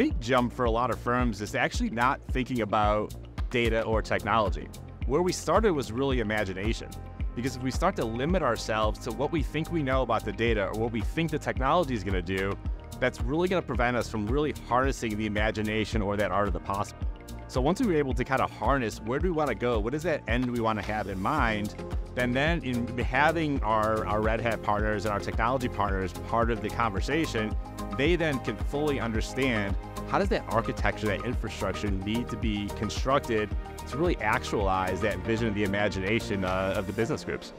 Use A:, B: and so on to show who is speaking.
A: big jump for a lot of firms is actually not thinking about data or technology. Where we started was really imagination. Because if we start to limit ourselves to what we think we know about the data or what we think the technology is going to do, that's really going to prevent us from really harnessing the imagination or that art of the possible. So once we were able to kind of harness where do we want to go, what is that end we want to have in mind, then then in having our, our Red Hat partners and our technology partners part of the conversation, they then can fully understand how does that architecture, that infrastructure need to be constructed to really actualize that vision of the imagination uh, of the business groups.